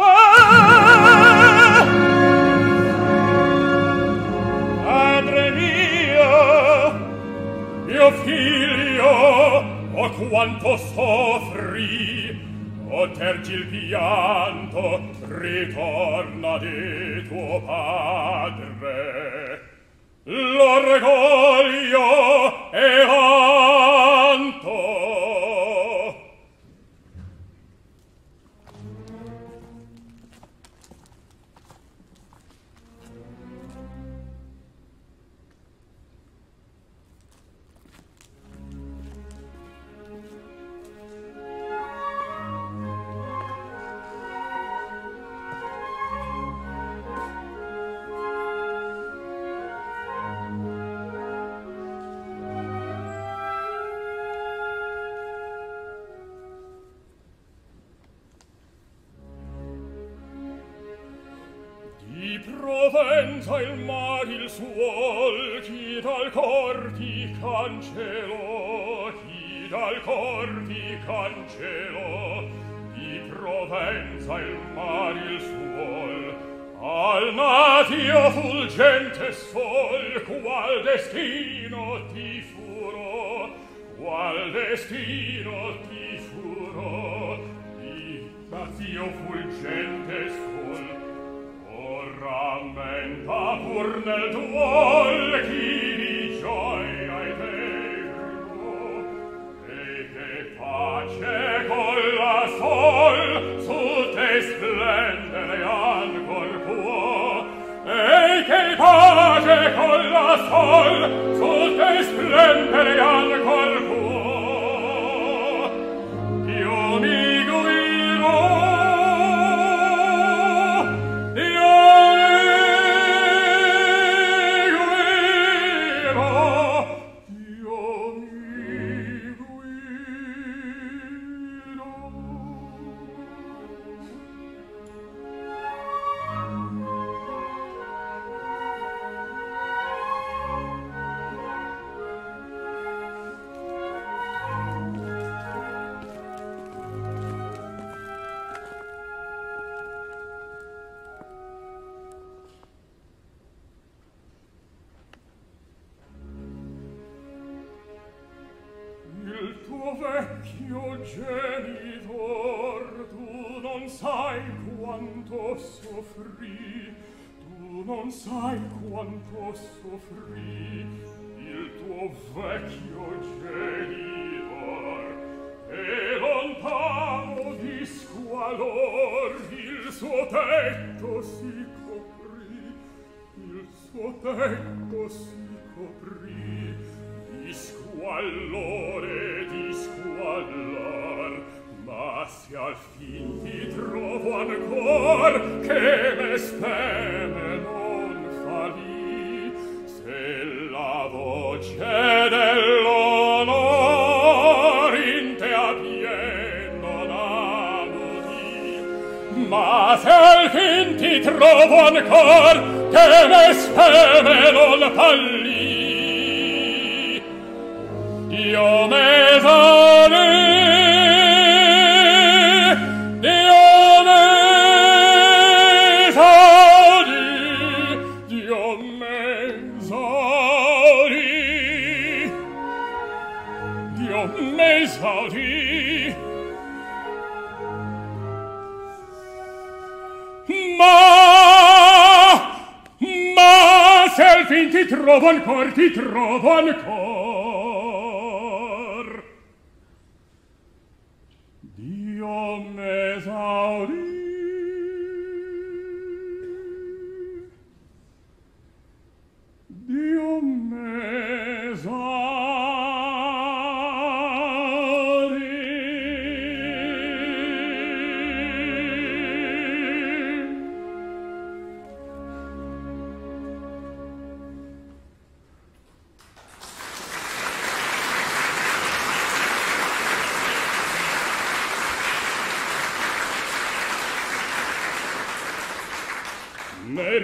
Ah. quanto soffri o tergi il pianto ritorna di tuo padre. Lo ricordo provenza il mar il suol chi dal cor ti cancelo chi dal cor ti cancelo. Di provenza il mar il suol al natio fulgente sol qual destino ti furo qual destino ti furo di natio fulgente sol rammenta pur nel tuol chi di gioia eterno e che pace col la sol su te splendere ancor può e che pace col la sol su te splendere ancor tuo vecchio genitor tu non sai quanto soffrì tu non sai quanto soffrì il tuo vecchio genitor e lontano di squalor il suo tetto si coprì il suo tetto si coprì di squallore se al fin ti trovo ancor che le speme non fallì. Se la voce dell'onor in te a pien non amudi ma se al fin ti trovo ancor che le speme fin ti trovo ancor, ti trovo ancor. Dio me saudì,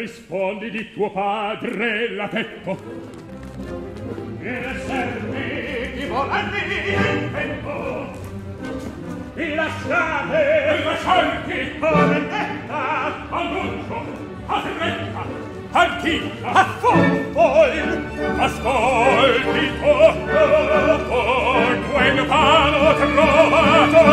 rispondi di tuo padre la pecco e servi di volarmi di tempo e lasciate. E lascianti a vendetta annuncio. A servetta al chi a voi ascolti poco poi mio palo trovato.